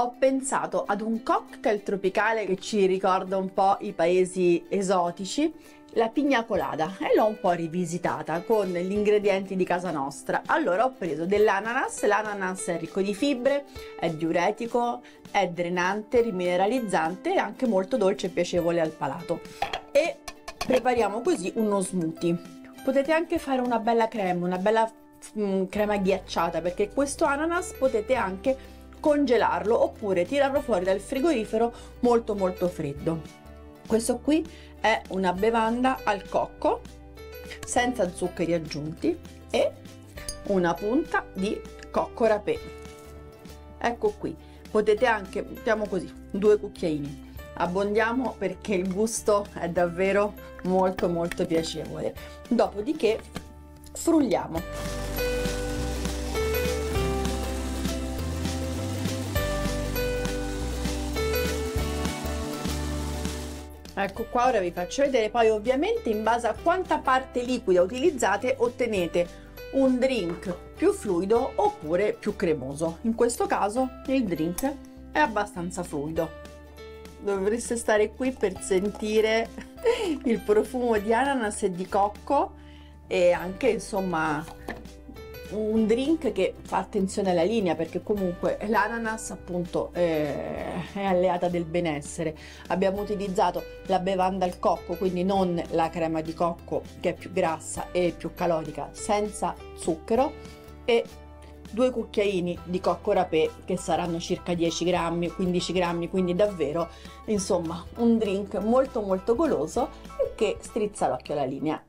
ho pensato ad un cocktail tropicale che ci ricorda un po' i paesi esotici, la pigna colada, e l'ho un po' rivisitata con gli ingredienti di casa nostra. Allora ho preso dell'ananas, l'ananas è ricco di fibre, è diuretico, è drenante, rimineralizzante e anche molto dolce e piacevole al palato. E prepariamo così uno smoothie. Potete anche fare una bella crema, una bella mm, crema ghiacciata perché questo ananas potete anche congelarlo oppure tirarlo fuori dal frigorifero molto molto freddo. Questo qui è una bevanda al cocco senza zuccheri aggiunti e una punta di cocco rapé. Ecco qui, potete anche, mettiamo così, due cucchiaini. Abbondiamo perché il gusto è davvero molto molto piacevole. Dopodiché frulliamo. Ecco qua ora vi faccio vedere, poi ovviamente in base a quanta parte liquida utilizzate ottenete un drink più fluido oppure più cremoso. In questo caso il drink è abbastanza fluido. Dovreste stare qui per sentire il profumo di ananas e di cocco e anche insomma un drink che fa attenzione alla linea perché comunque l'ananas appunto eh, è alleata del benessere. Abbiamo utilizzato la bevanda al cocco quindi non la crema di cocco che è più grassa e più calorica senza zucchero e due cucchiaini di cocco rapé che saranno circa 10 grammi 15 grammi quindi davvero insomma un drink molto molto goloso e che strizza l'occhio alla linea